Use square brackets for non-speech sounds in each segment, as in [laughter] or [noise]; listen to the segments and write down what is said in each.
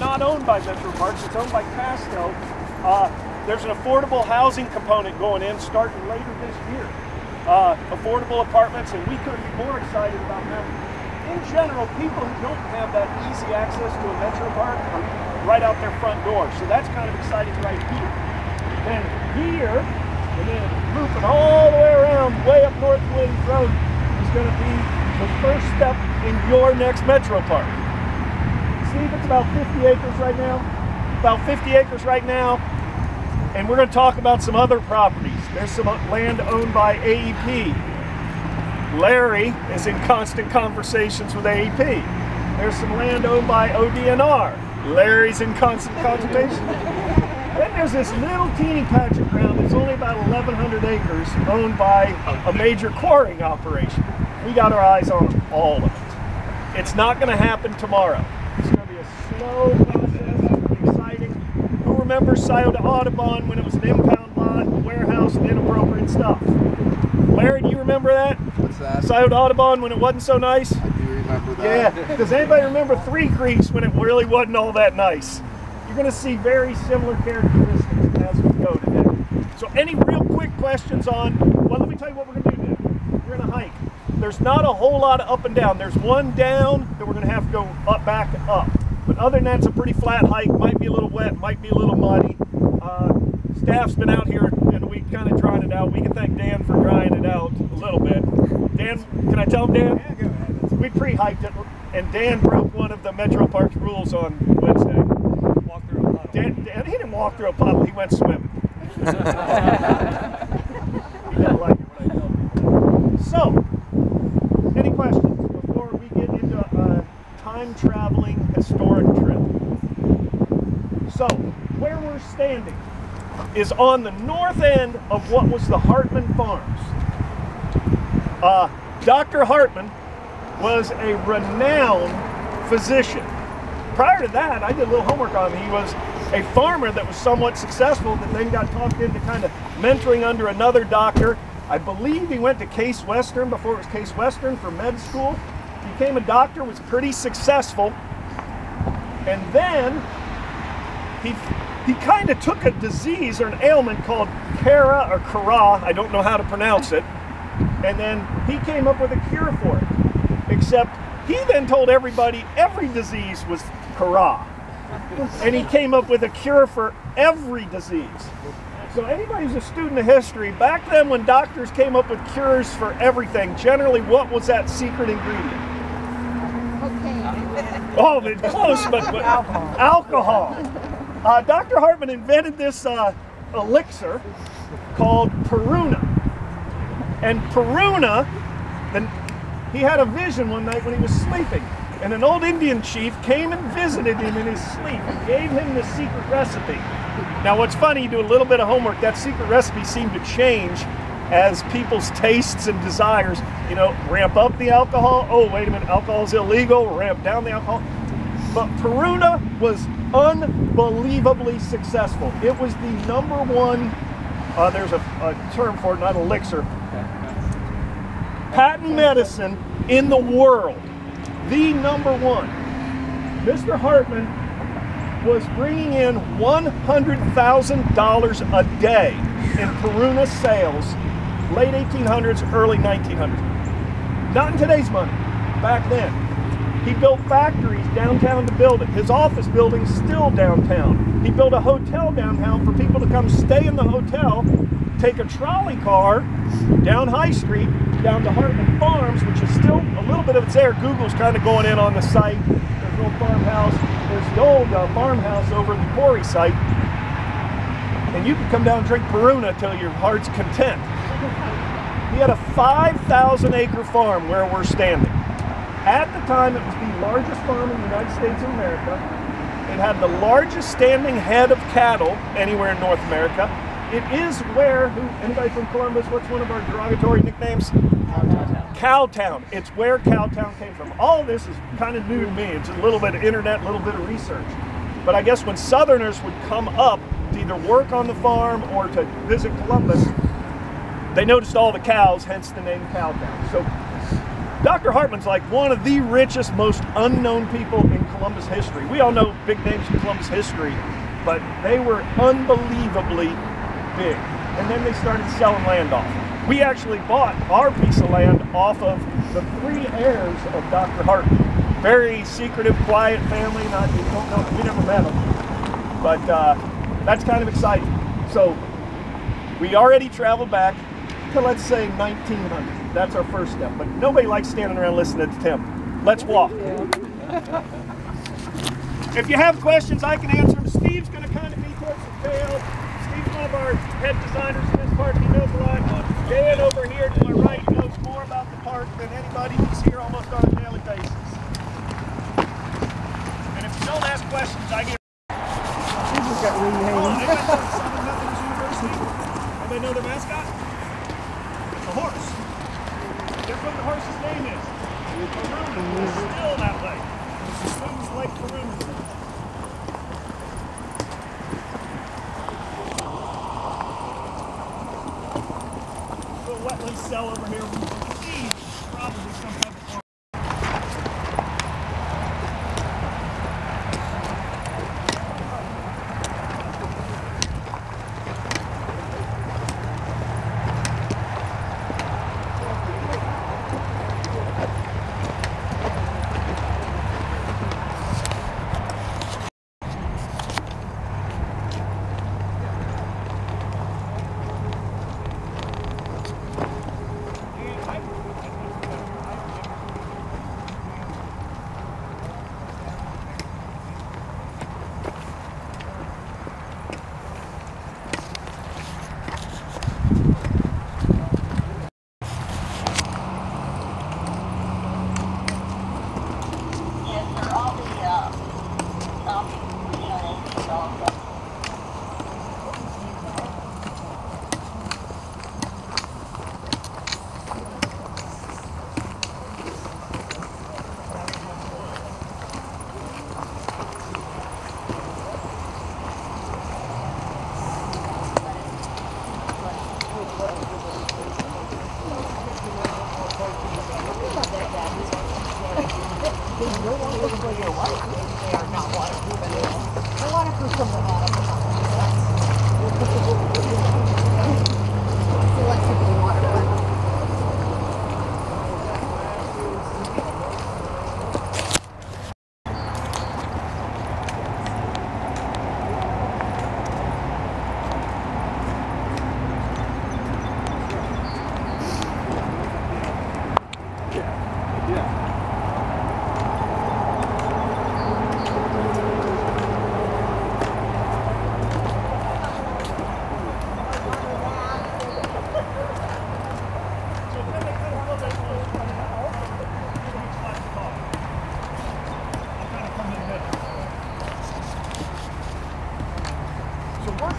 not owned by Metro Parks. It's owned by Casco. Uh, there's an affordable housing component going in starting later this year. Uh, affordable apartments, and we couldn't be more excited about them. In general, people who don't have that easy access to a Metro Park are right out their front door. So that's kind of exciting right here. Then here, and then looping all the way around, way up North Williams Road, is going to be the first step in your next Metro Park. Steve, it's about 50 acres right now. About 50 acres right now. And we're going to talk about some other properties. There's some uh, land owned by AEP. Larry is in constant conversations with AEP. There's some land owned by ODNR. Larry's in constant consultation. then there's this little teeny patch of ground that's only about 1,100 acres owned by a major quarrying operation. We got our eyes on all of it. It's not going to happen tomorrow. It's going to be a slow process, exciting. Who remembers Scioto Audubon when it was an impound lot, warehouse, and inappropriate stuff? Larry, do you remember that? What's that? Scioto Audubon when it wasn't so nice? I do remember that. Yeah. Does anybody remember Three Creeks when it really wasn't all that nice? You're going to see very similar characteristics as we go today. So, any real quick questions on? Well, let me tell you what we're going to do. Today. We're going to hike. There's not a whole lot of up and down. There's one down that we're going to have to go up, back, up. But other than that, it's a pretty flat hike. Might be a little wet, might be a little muddy. Uh, staff's been out here and we kind of trying it out. We can thank Dan for drying it out a little bit. Dan, can I tell him, Dan? Yeah, go ahead. We pre-hiked it, and Dan broke one of the Metro Parks rules on Wednesday. Walk through a puddle. Dan, Dan he didn't walk through a puddle; he went swimming. [laughs] he didn't like it when I told him. So, any questions before we get into a time traveling historic trip? So, where we're standing is on the north end of what was the Hartman Farms. Uh, Dr. Hartman was a renowned physician. Prior to that, I did a little homework on him. He was a farmer that was somewhat successful that then got talked into kind of mentoring under another doctor. I believe he went to Case Western before it was Case Western for med school. Became a doctor, was pretty successful. And then he he kind of took a disease or an ailment called catarrh or catarrh, I don't know how to pronounce it, and then he came up with a cure for it. Except he then told everybody every disease was catarrh. And he came up with a cure for every disease. So anybody who's a student of history, back then when doctors came up with cures for everything, generally what was that secret ingredient? Okay. Oh, it's close, but, but alcohol. Uh, Dr. Hartman invented this uh, elixir called Peruna. And Peruna, then he had a vision one night when he was sleeping. And an old Indian chief came and visited him in his sleep and gave him the secret recipe. Now, what's funny, you do a little bit of homework, that secret recipe seemed to change as people's tastes and desires, you know, ramp up the alcohol. Oh, wait a minute, alcohol's illegal, ramp down the alcohol. But Peruna was unbelievably successful. It was the number one, uh, there's a, a term for it, not elixir, patent medicine in the world. The number one. Mr. Hartman was bringing in $100,000 a day in Peruna sales, late 1800s, early 1900s. Not in today's money, back then. He built factories downtown to build it. His office building's still downtown. He built a hotel downtown for people to come stay in the hotel, take a trolley car down High Street, down to Hartman Farms, which is still a little bit of it's there. Google's kind of going in on the site. There's a little farmhouse. There's the old uh, farmhouse over at the quarry site. And you can come down and drink Peruna till your heart's content. He had a 5,000 acre farm where we're standing. At the time, it was the largest farm in the United States of America. It had the largest standing head of cattle anywhere in North America. It is where, who, anybody from Columbus, what's one of our derogatory nicknames? Cowtown. It's where Cowtown came from. All this is kind of new to me. It's a little bit of internet, a little bit of research. But I guess when Southerners would come up to either work on the farm or to visit Columbus, they noticed all the cows, hence the name Cowtown. So Dr. Hartman's like one of the richest, most unknown people in Columbus history. We all know big names in Columbus history, but they were unbelievably big. And then they started selling land off. We actually bought our piece of land off of the three heirs of Dr. Hartman. Very secretive, quiet family. Not you don't know. We never met them, but uh, that's kind of exciting. So we already traveled back to let's say 1900. That's our first step. But nobody likes standing around listening to Tim. Let's walk. if you have questions, I can answer them. Steve's going to kind of be towards the tail. Steve's one of our head designers in this park. He knows a lot. Dan over here to my right knows more about the park than anybody who's here almost on a daily basis. And if you don't ask questions, I get. Steve's got renamed. Oh, they got Southern Methodist University. Anybody know their mascot? The horse. Guess what the horse's name is? Peruna. It's still that way. It swims like Peruna.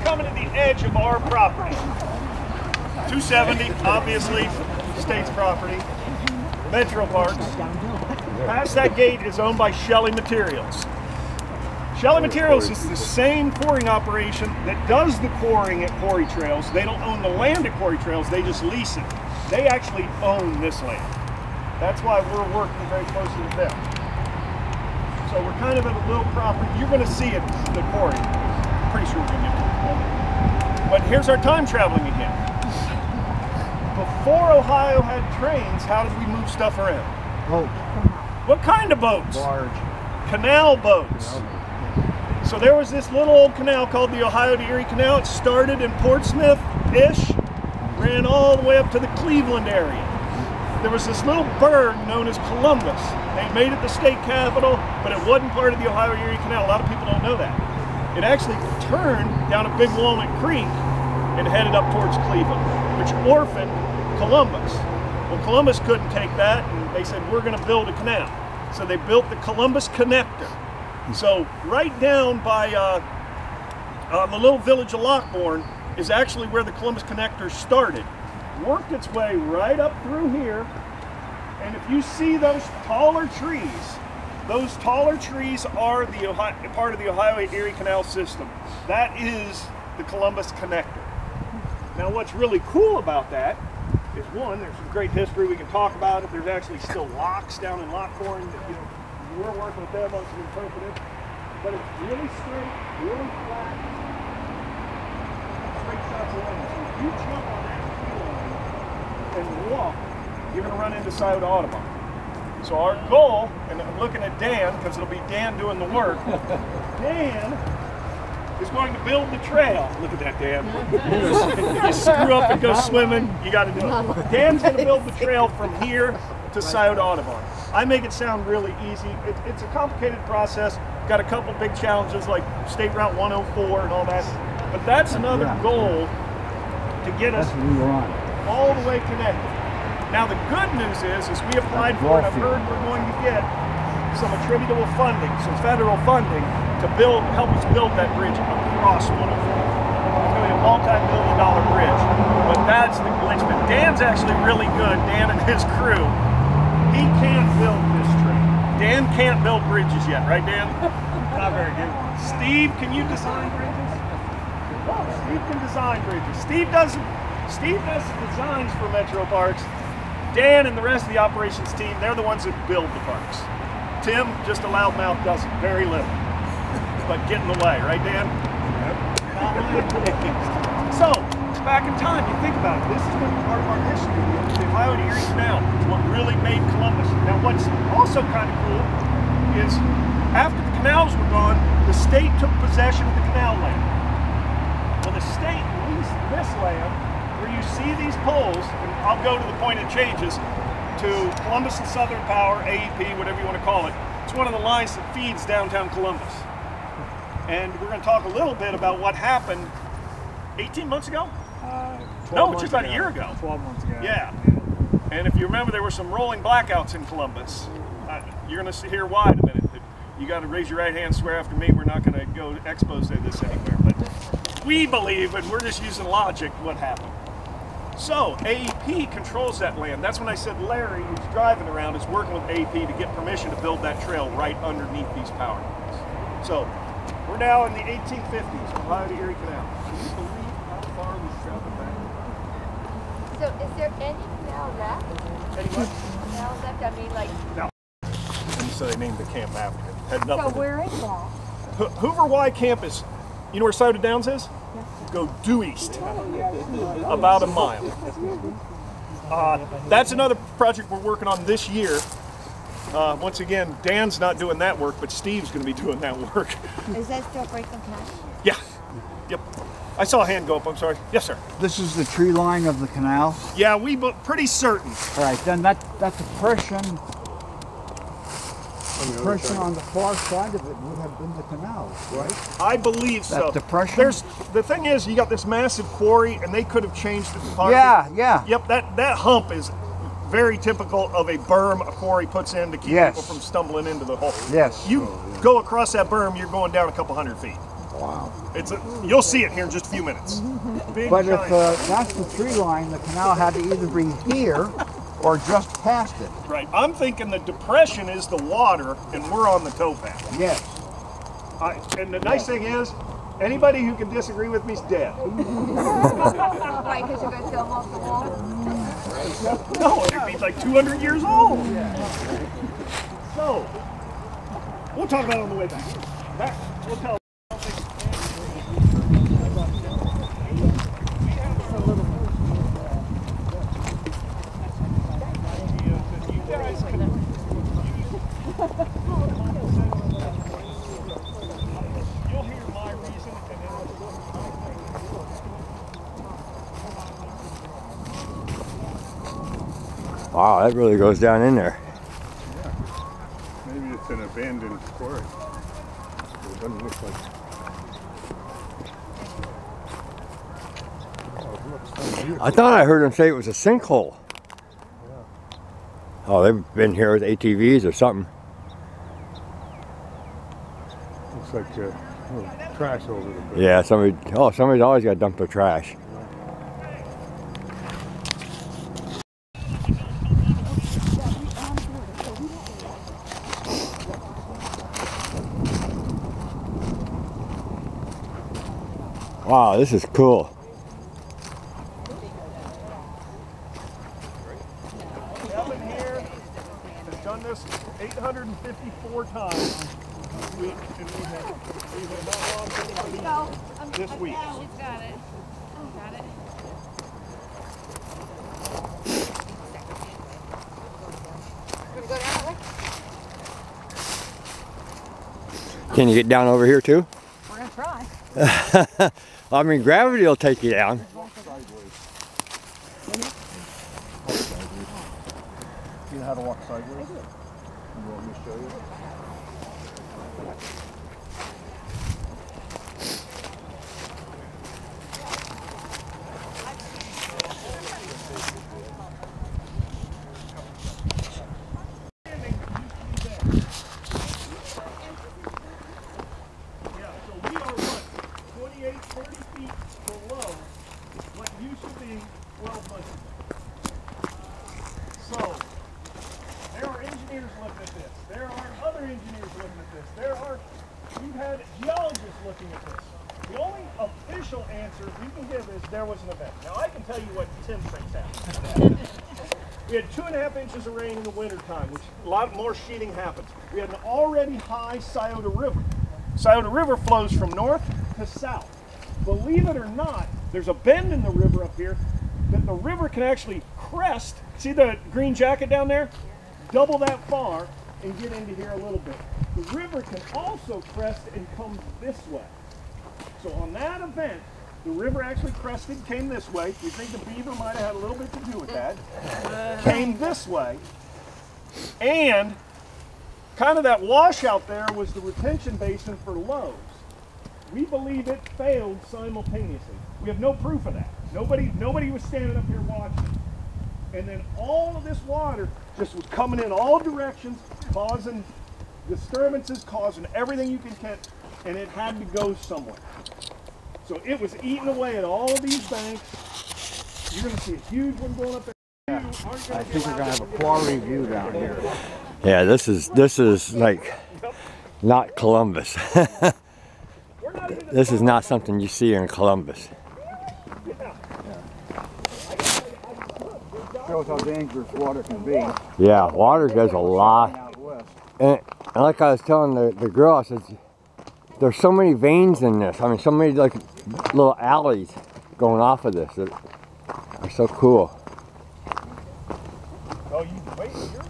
Coming to the edge of our property. 270, obviously, state's property. Metro Parks. Past that gate is owned by Shelley Materials. Shelley Materials is the same quarrying operation that does the quarrying at Quarry Trails. They don't own the land at Quarry Trails, they just lease it. They actually own this land. That's why we're working very closely with them. So we're kind of at a little property. You're going to see it, the quarry. Pretty sure we're going to get. But here's our time traveling again. Before Ohio had trains, how did we move stuff around? Oh, What kind of boats? large. Canal boats. So there was this little old canal called the Ohio to Erie Canal. It started in Portsmouth-ish, ran all the way up to the Cleveland area. There was this little burg known as Columbus. They made it the state capital, but it wasn't part of the Ohio Erie Canal. A lot of people don't know that. It actually turned down a big Walnut Creek and headed up towards Cleveland, which orphaned Columbus. Well, Columbus couldn't take that, and they said, we're going to build a canal. So they built the Columbus Connector. So right down by uh, uh, the little village of Lockbourne is actually where the Columbus Connector started. Worked its way right up through here. And if you see those taller trees, those taller trees are the Ohio, part of the Ohio Erie Canal system. That is the Columbus Connector. Now what's really cool about that is one, there's some great history we can talk about it. There's actually still locks down in Lockbourne that, you know, we're working with them on some interpretive. But it's really straight, really flat. Straight shots of lane. So if you jump on that tree line and walk, you're gonna run into Scioto Audubon. So our goal, and I'm looking at Dan, because it'll be Dan doing the work. [laughs] Dan is going to build the trail. Look at that, Dan. [laughs] you screw up and go swimming, you got to do it. Dan's going to build the trail from here to Scioto Audubon. I make it sound really easy. It, it's a complicated process. Got a couple big challenges like State Route 104 and all that. But that's another goal to get us That's what we were on. all the way connected. Now the good news is, is we applied for it. I've heard we're going to get some attributable funding, some federal funding to build, help us build that bridge across 104. It's going to be a multi-million dollar bridge, but that's the linchpin. Dan's actually really good. Dan and his crew. He can't build this train. Dan can't build bridges yet, right, Dan? [laughs] Not very good. Steve, can you design bridges? Oh, Steve can design bridges. Steve does Steve does designs for Metro Parks. Dan and the rest of the operations team, they're the ones that build the parks. Tim, just a loudmouth, does very little. But get in the way, right Dan? so, back in time, you think about it, this is going to be part of our history. The Ohio to Erie Canal, what really made Columbus. Now, what's also kind of cool is after the canals were gone, the state took possession of the canal land. Well, the state leased this land you see these poles, and I'll go to the point it changes, to Columbus and Southern Power, AEP, whatever you want to call it. It's one of the lines that feeds downtown Columbus. And we're going to talk a little bit about what happened 18 months ago? Uh, No, just about a year ago. 12 months ago. Yeah. And if you remember, there were some rolling blackouts in Columbus. Uh, you're going to hear why in a minute. You got to raise your right hand, swear after me. We're not going to go expose this anywhere. But we believe, and we're just using logic, what happened. So AEP controls that land. That's when I said Larry, who's driving around, is working with AEP to get permission to build that trail right underneath these power lines. So we're now in the 1850s, Ohio to Erie Canal. Can you believe how far we've traveled back? So is there any canal left? Anyway. Canal left? I mean, like, No. And so they named the camp after him. Had so nothing. to- where is that? Hoover Y campus. You know where Scioto Downs is? Go due east, about a mile. Uh, that's another project we're working on this year. Uh, once again, Dan's not doing that work, but Steve's going to be [laughs] doing that work. Is that still Franklin County? yeah. Yep. I saw a hand go up. I'm sorry. Yes, sir. This is the tree line of the canal. Yeah, we bu- pretty certain. All right, then that that depression, depression on the far side of it would have been the canal, right? I believe so. That depression? There's the thing is, you got this massive quarry, and they could have changed the topography. Yeah, yeah. Yep, that, that hump is very typical of a berm a quarry puts in to keep Yes. people from stumbling into the hole. Yes. You go across that berm, you're going down a couple hundred feet. Wow. It's a, you'll see it here in just a few minutes. [laughs] Big But if uh, that's the tree line, the canal had to either be here or just past it. right, I'm thinking the depression is the water, and we're on the towpath. Yes. I, and the nice thing is, anybody who can disagree with me is dead. [laughs] Right, because you're going to film off the wall? No, it'd be like 200 years old. So, we'll talk about it on the way back. Back, we'll tell. Wow, that really goes down in there. Yeah. Maybe it's an abandoned quarry. It doesn't look like. Oh, it looks so. I thought I heard him say it was a sinkhole. Yeah. Oh, they've been here with ATVs or something. Looks like uh, little trash over the bridge. Yeah, somebody. Oh, somebody's always got to dump their trash. Wow, this is cool. Here has done this 854 times this week, and we have, we have not lost this week. She's. Got it. Can you get down over here too? [laughs] I mean, gravity will take you down. You know how to walk sideways? You want me to show you? Yeah, so we are what? 28, 30 feet below what used to be 1200. So, there are engineers looking at this. There are other engineers looking at this. There are, we've had geologists looking at this. The only official answer we can give is there was an event. Now I can tell you what Tim thinks happened. We had two and a half inches of rain in the wintertime, which a lot sheeting happens. We had an already high Scioto River. Scioto River flows from north to south. Believe it or not, there's a bend in the river up here that the river can actually crest. See the green jacket down there? Double that far and get into here a little bit. The river can also crest and come this way. So on that event, the river actually crested, came this way. We think the beaver might have had a little bit to do with that. came this way. And kind of that washout there was the retention basin for Lowe's. We believe it failed simultaneously. We have no proof of that. Nobody, nobody was standing up here watching. And then all of this water just was coming in all directions, causing disturbances, causing everything you can catch, and it had to go somewhere. So it was eating away at all of these banks. You're going to see a huge one going up there. You I think we're gonna have a quality view down here. Yeah, this is this is like not Columbus. We're not even this is not something you see in Columbus. Shows how dangerous water can be. Yeah, water goes a lot. And like I was telling the, the girl, I said, there's so many veins in this. I mean, so many like little alleys going off of this that are so cool. Oh, you wait. You're,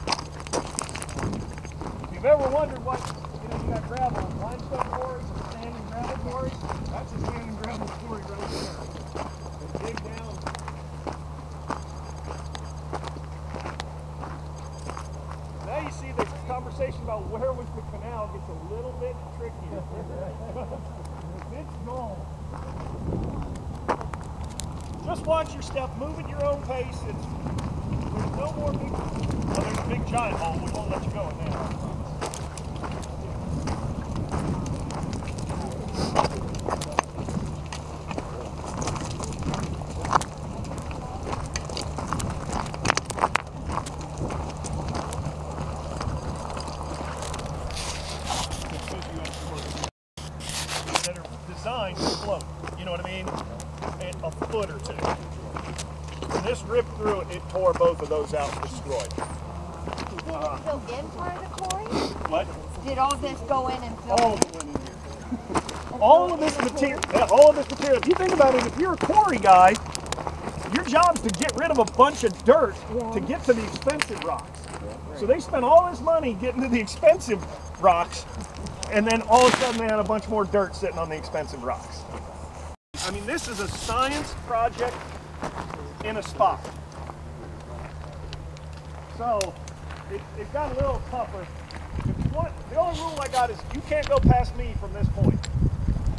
if you've ever wondered what you know, you got gravel, limestone quarries, and standing gravel quarries. That's a standing gravel quarry right there. They dig down. Now you see the conversation about where was the canal gets a little bit trickier. [laughs] it's gone. Just watch your step, move at your own pace. It's there's no more big. Well, there's a big giant hole. We won't let you go in there. That are designed to float. You know what I mean? And a foot or two. When this ripped through it, it tore both of those out and destroyed. Did it fill in part of the quarry? What? Did all this go in and fill All of it went in here. All of this material, all of this material. If you think about it, if you're a quarry guy, your job's to get rid of a bunch of dirt to get to the expensive rocks. So they spent all this money getting to the [laughs] expensive rocks, and then all of a sudden they had a bunch more dirt sitting on the expensive rocks. I mean, this is a science project in a spot. So it, it got a little tougher. Want, the only rule I got is you can't go past me from this point.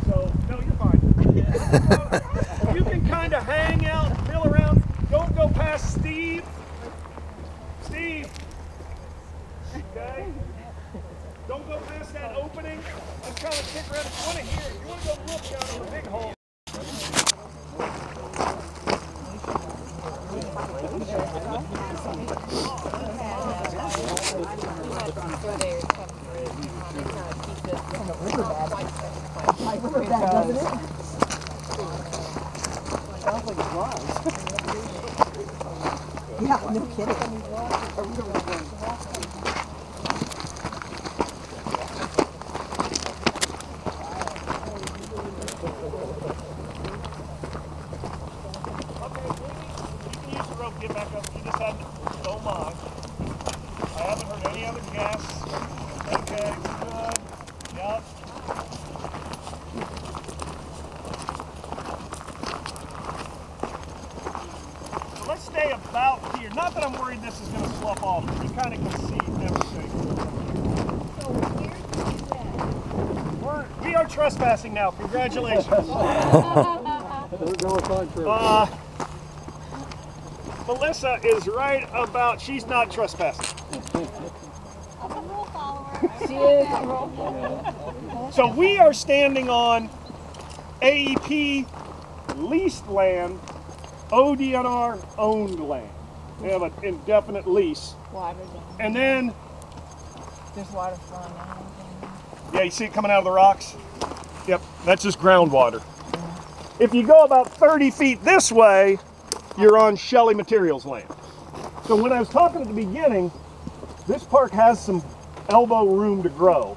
So no, you're fine. [laughs] you can kind of hang out, feel around. Don't go past Steve. Steve. Okay. Don't go past that opening. I'm trying to kick around. If you want to hear, you want to go look down in the big hole. Trespassing now. Congratulations. [laughs] Uh, Melissa is right about, she's not trespassing. I'm a rule follower. So we are standing on AEP leased land, ODNR owned land. They have an indefinite lease. Water down. And then, There's water flowing down. yeah, you see it coming out of the rocks? That's just groundwater. If you go about 30 feet this way, you're on Shelley Materials land. So when I was talking at the beginning, this park has some elbow room to grow.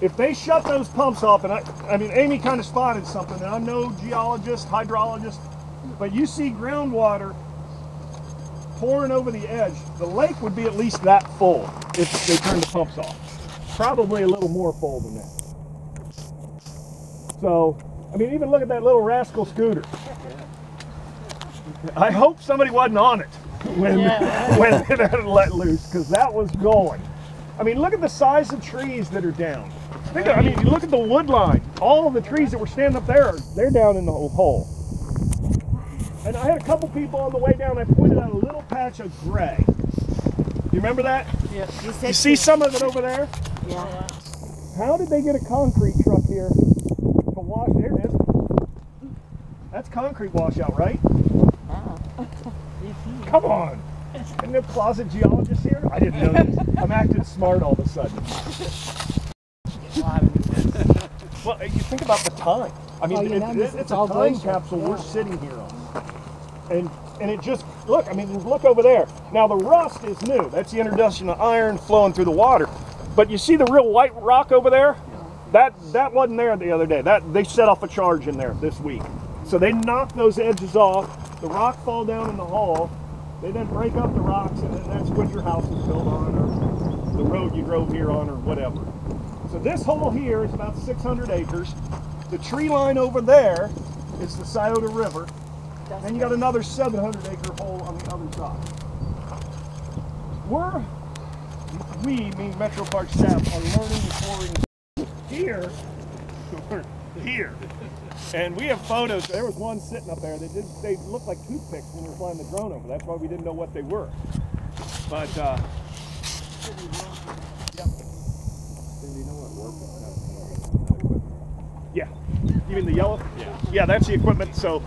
If they shut those pumps off, and I, I mean, Amy kind of spotted something, and I'm no geologist, hydrologist, but you see groundwater pouring over the edge, the lake would be at least that full if they turned the pumps off. Probably a little more full than that. So, I mean, even look at that little rascal scooter. I hope somebody wasn't on it when [laughs] when it had let loose, because that was going. I mean, look at the size of trees that are down. Think of, I mean, you look at the wood line. All of the trees that were standing up there, they're down in the whole hole. And I had a couple people on the way down. I pointed out a little patch of gray. You remember that? Yeah. You You see some of it over there? Yeah. How did they get a concrete truck here to wash? There it is. That's concrete washout, right? Come on. Isn't there closet geologist here? I didn't know this. I'm acting smart all of a sudden. well, you think about the time. I mean, Oh, it- know, it- it's, it's a time capsule we're sitting here on. And and it just look. I mean, look over there. Now the rust is new. That's the introduction of iron flowing through the water. But you see the real white rock over there? That that wasn't there the other day. That they set off a charge in there this week. So they knock those edges off. The rock fall down in the hall. They then break up the rocks, and then that's what your house is built on, or the road you drove here on, or whatever. So this hole here is about 600 acres. The tree line over there is the Scioto River. Then you got another 700 acre hole on the other side. We're, we, mean Metro Park staff, are learning and pouring here, [laughs] here. And we have photos. There was one sitting up there that did, they looked like toothpicks when we were flying the drone over. That's why we didn't know what they were. But, uh, yep. Yeah. You mean the yellow? Yeah. Yeah, that's the equipment. So,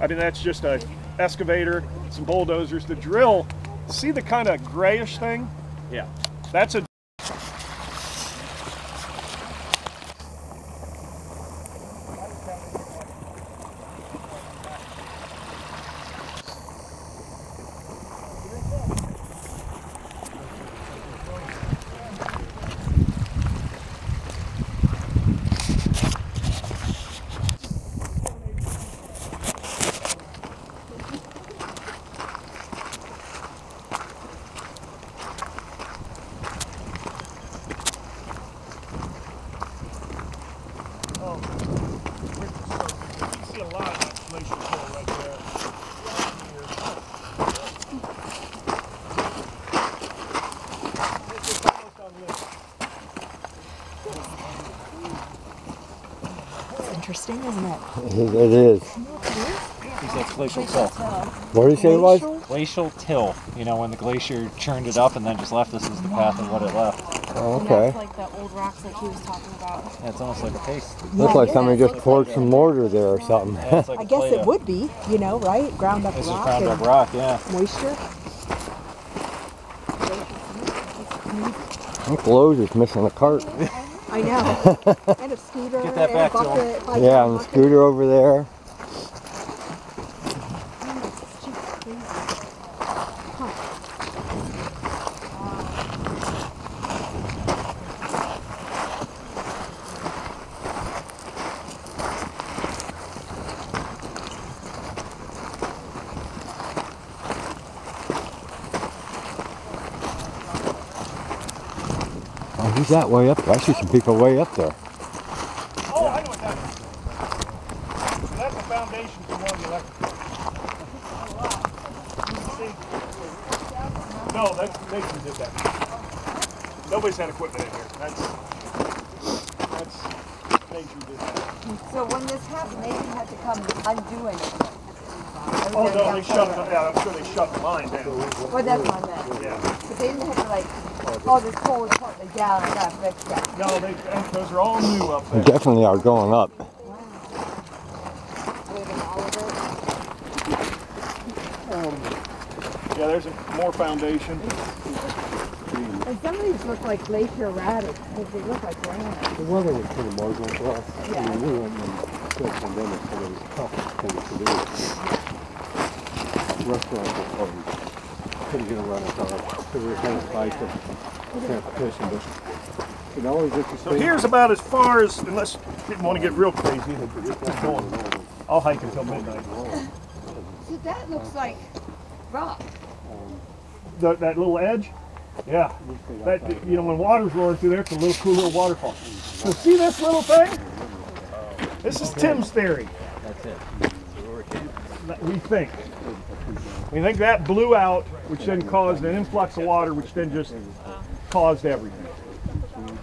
I mean, that's just a excavator, some bulldozers. The drill, see the kind of grayish thing? Yeah. That's a Oh, you see a lot of that glacial flow right there. This is almost unlit. Interesting, isn't it? It is. That's glacial till. What did you say it was? Glacial till. You know, when the glacier churned it up and then just left this as the path of what it left. Oh, And okay. that's like the old rocks that he was talking about. Yeah, it's almost like a paste. Looks like somebody just poured some mortar there or something. Yeah, it's [laughs] like I a guess Play-Doh. it would be, you know, right? Ground up This is rock ground and up rock, yeah. moisture. I think Lowe's is missing a cart. [laughs] [laughs] I know. and a scooter Get that and back a to bucket. like Yeah, and the scooter over there. That way up there? I see some people way up there. Oh, I know what that is. So that's a foundation for one of the electric. No, that's Nathan did that. Nobody's had equipment in here. That's that's nature did that. So when this happened, they didn't have to come undo anything. Oh no, they shut them. Yeah, I'm sure they shut the line down. Well, that's what I meant. Yeah. But they didn't have to like, oh, this pole is partly down, I gotta fix that. No, they those are all new up They there. definitely are going up. Um, yeah, there's a, more foundation. And some of these look like glacier radish. They they look like granite. The weather was pretty marginal for us. I mean, we went in the pandemic, so it was tough things to do. Restaurants were closed. Couldn't get around the dark. So we were kind of fight the competition, but it always interesting. So here's about as far as, unless people want to get real crazy. I'll hike until midnight. So that looks like rock. The, that little edge, yeah. That you know when water's rolling through there, it's a little cool little waterfall. So see this little thing? This is Tim's theory. That's it. We think. We think that blew out, which then caused an influx of water, which then just caused everything.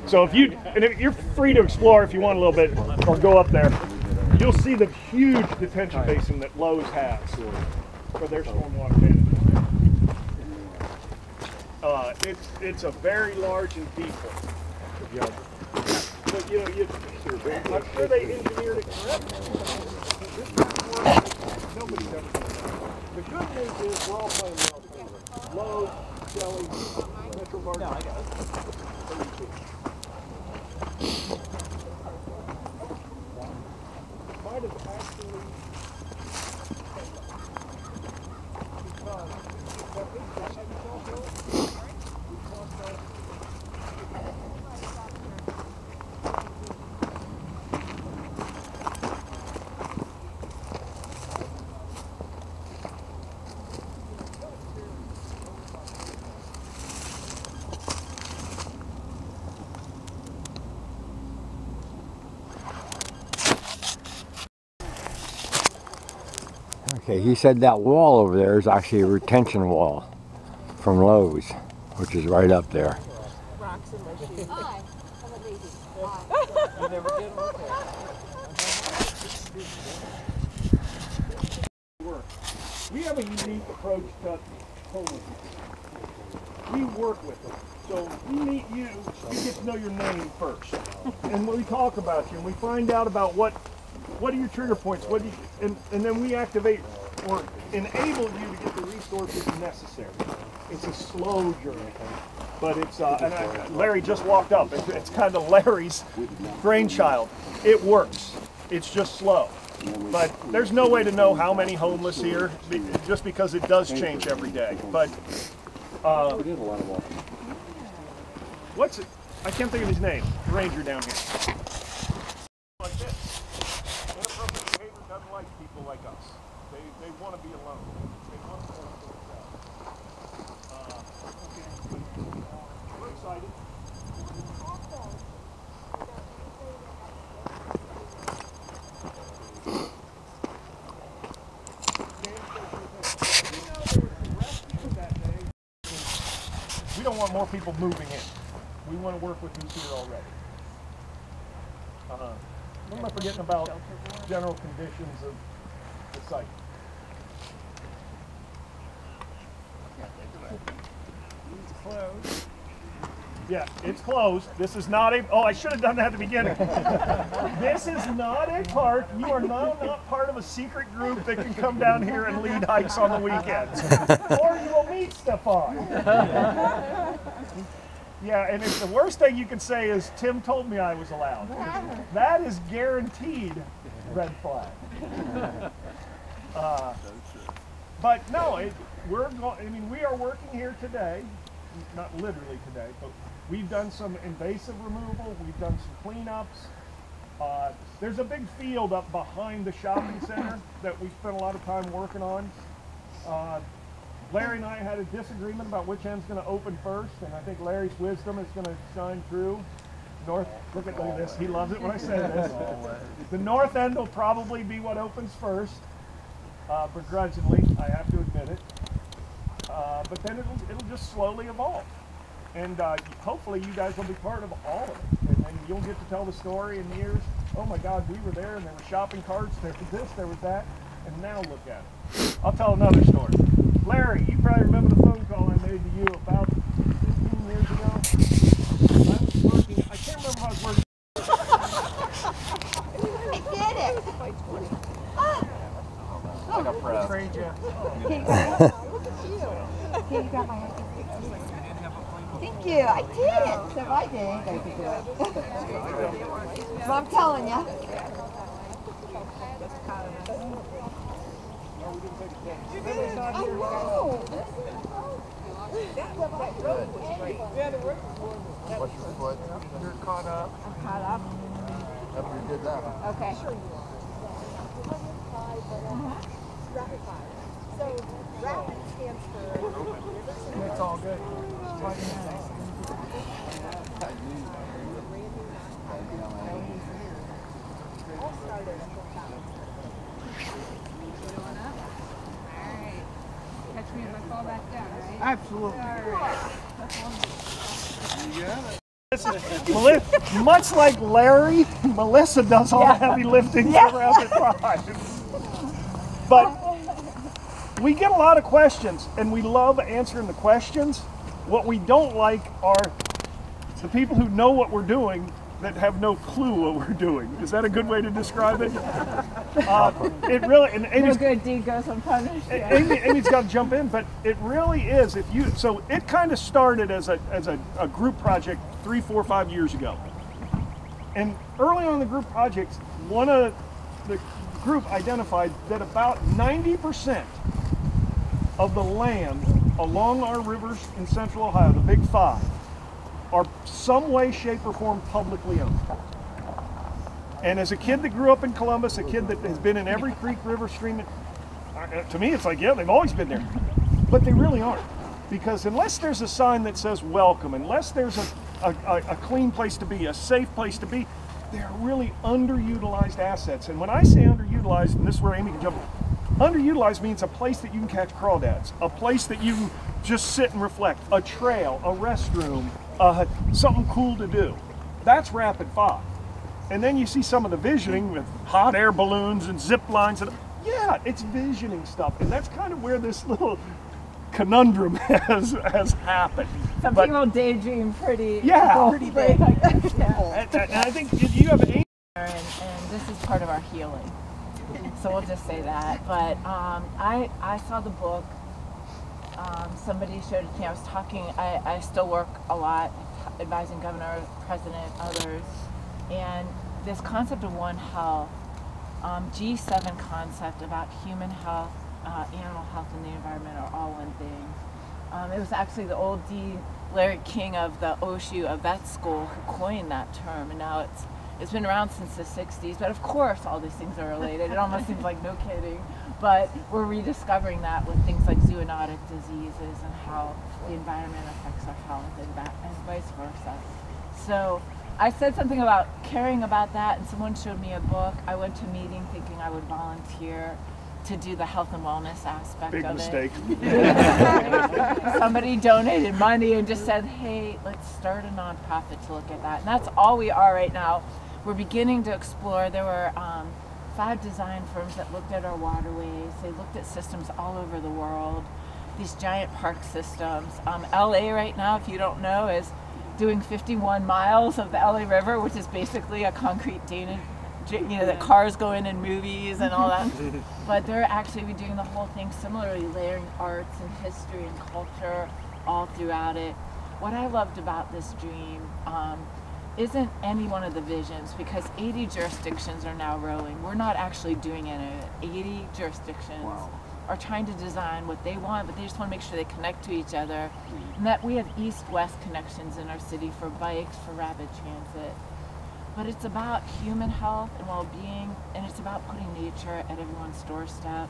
So if you, and if you're free to explore if you want a little bit, or go up there, you'll see the huge detention basin that Lowe's has for their stormwater management. Uh, it's it's a very large and deep one. But you know, you, I'm sure they engineered it correctly. Nobody's ever done that. The good news is we're all playing well together. Lowe's, Shelley, Metro Martin. No, I got it. Okay, he said that wall over there is actually a retention wall from Lowe's, which is right up there. We have a unique approach to homelessness. We work with them. So we meet you, we get to know your name first. And we talk about you and we find out about what what are your trigger points, what do you, and, and then we activate or enable you to get the resources necessary. It's a slow journey, but it's, uh, and I, Larry just walked up. It's, it's kind of Larry's brainchild. It works. It's just slow. But there's no way to know how many homeless here, just because it does change every day. But uh, what's it? I can't think of his name. Ranger down here. Like this. Inappropriate behavior doesn't like people like us. They, they want to be alone. They want to be themselves. Uh, we're excited. We don't want more people moving in. We want to work with who's here already. Uh, what am I forgetting about general conditions of the site? Yeah, it's closed. This is not a, oh, I should have done that at the beginning. [laughs] This is not a park. You are now not part of a secret group that can come down here and lead hikes on the weekends. Or you will meet Stefan. Yeah, and it's the worst thing you can say is Tim told me I was allowed. That is guaranteed red flag. Uh, but no, it, we're going. I mean, we are working here today, not literally today, but we've done some invasive removal. We've done some cleanups. Uh, there's a big field up behind the shopping center that we spent a lot of time working on. Uh, Larry and I had a disagreement about which end's going to open first, and I think Larry's wisdom is going to shine through. North, look at, at this. He loves it when I say this. The north end will probably be what opens first, uh, begrudgingly, I have to admit it. Uh, but then it'll, it'll just slowly evolve. And uh, hopefully you guys will be part of all of it. And then you'll get to tell the story in years. Oh my God, we were there and there were shopping carts, there was this, there was that. And now look at it. I'll tell another story. Larry, you probably remember the phone call I made to you about 15 years ago. I was working, I can't remember if I was working. I did it. Like a pro. Trade you. Here you go. Here you go, my Thank you. I did it. So if I did, I could do it. so I'm telling you. What's your foot? You're caught up. I'm caught up. After you did that one. Okay. It's all good. Catch me if I fall back down, right? Absolutely. Meli- much like Larry, Melissa does all the heavy lifting for Rapid Five. But we get a lot of questions, and we love answering the questions. What we don't like are the people who know what we're doing that have no clue what we're doing. Is that a good way to describe it? Uh, it really, and No good deed goes unpunished. A- Amy, Amy's got to jump in, but it really is. If you so, it kind of started as a as a, a group project three, four, five years ago. And early on in the group projects, one of the group identified that about 90% of the land along our rivers in central Ohio, the big five, are some way, shape, or form publicly owned. And as a kid that grew up in Columbus, a kid that has been in every creek, river, stream, uh, to me, it's like, yeah, they've always been there. But they really aren't. Because unless there's a sign that says welcome, unless there's a, a, a, a clean place to be, a safe place to be, they're really underutilized assets. And when I say underutilized, and this is where Amy can jump in, underutilized means a place that you can catch crawdads, a place that you can just sit and reflect, a trail, a restroom, uh, something cool to do. That's rapid five. And then you see some of the visioning with hot air balloons and zip lines and yeah, it's visioning stuff. And that's kind of where this [laughs] little conundrum [laughs] has has happened. Some But- people daydream pretty. Yeah. boldly, I guess, yeah. And, and I think if you have an. and, and this is part of our healing. So we'll just say that. But um, I, I saw the book. Um, somebody showed it to me. I was talking. I, I still work a lot, advising governor, president, others, and this concept of One Health, um, G7 concept about human health, uh, animal health, and the environment are all one thing. Um, it was actually the old D. Lonnie King of the OSU of vet school who coined that term, and now it's it's been around since the 60s. But of course, all these things are related. It almost seems like no kidding, but we're rediscovering that with things like zoonotic diseases and how the environment affects our health and, and vice versa. So I said something about caring about that, and someone showed me a book. I went to a meeting thinking I would volunteer to do the health and wellness aspect big of mistake. it. [laughs] Somebody donated money and just said, "Hey, let's start a nonprofit to look at that." And that's all we are right now. We're beginning to explore. There were um, five design firms that looked at our waterways. They looked at systems all over the world. These giant park systems. Um, LA right now, if you don't know, is doing 51 miles of the LA River, which is basically a concrete drainage. You know, that cars go in in movies and all that. [laughs] but they're actually doing the whole thing similarly, layering arts and history and culture all throughout it. What I loved about this dream um, isn't any one of the visions because 80 jurisdictions are now rolling. We're not actually doing any of it. 80 jurisdictions are trying to design what they want, but they just want to make sure they connect to each other. And that we have east-west connections in our city for bikes, for rapid transit. But it's about human health and well-being, and it's about putting nature at everyone's doorstep.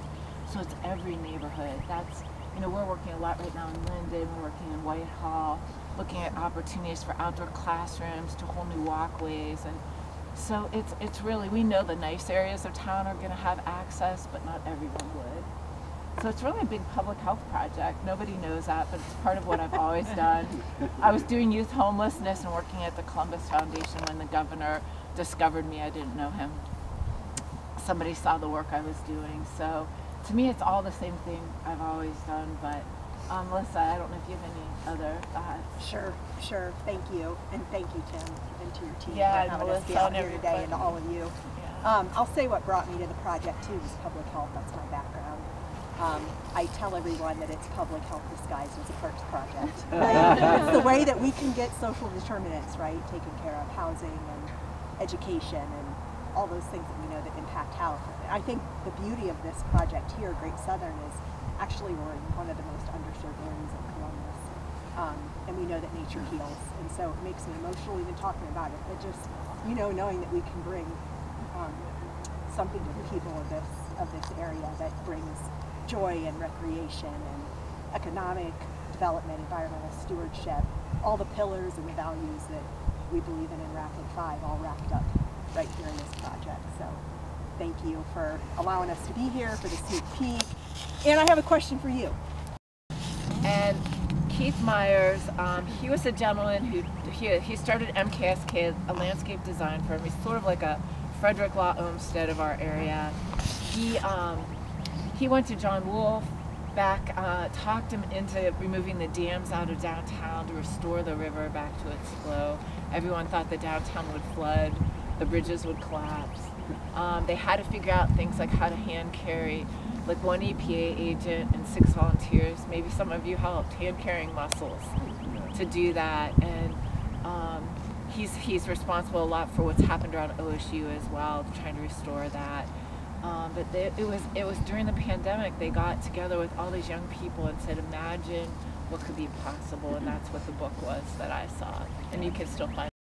So it's every neighborhood. That's you know, we're working a lot right now in Linden, we're working in Whitehall, looking at opportunities for outdoor classrooms to whole new walkways and so it's it's really we know the nice areas of town are going to have access, but not everyone would. So it's really a big public health project. Nobody knows that, but it's part of what I've always done. I was doing youth homelessness and working at the Columbus Foundation when the governor discovered me. I didn't know him. Somebody saw the work I was doing. So to me, it's all the same thing I've always done. But um, Melissa, I don't know if you have any other thoughts. Sure, sure. Thank you, and thank you, Tim, and to your team Yeah, for having us be out here today, and to all of you. Yeah. Um, I'll say what brought me to the project too was public health. That's my background. Um, I tell everyone that it's public health disguised as a parks project. [laughs] it's the way that we can get social determinants, right? Taking care of housing and education and all those things that we know that impact health. I think the beauty of this project here, Great Southern, is actually we're in one of the most underserved areas of Columbus. Um, and we know that nature heals. And so it makes me emotional even talking about it. It just, you know, knowing that we can bring um, something to the people of this, of this area that brings joy and recreation and economic development, environmental stewardship, all the pillars and the values that we believe in in Rapid 5 all wrapped up right here in this project. So thank you for allowing us to be here for the sneak peek. And I have a question for you. And Keith Myers, um, he was a gentleman who he, he started MKSK, a landscape design firm. He's sort of like a Frederick Law Olmsted of our area. He um, he went to John Wolfe back, uh, talked him into removing the dams out of downtown to restore the river back to its flow. Everyone thought the downtown would flood, the bridges would collapse. Um, they had to figure out things like how to hand carry, like one EPA agent and six volunteers. Maybe some of you helped hand carrying mussels to do that. And um, he's he's responsible a lot for what's happened around OSU as well, trying to restore that. Um, but they, it was it was during the pandemic they got together with all these young people and said, imagine what could be possible, and that's what the book was that I saw, and you can still find.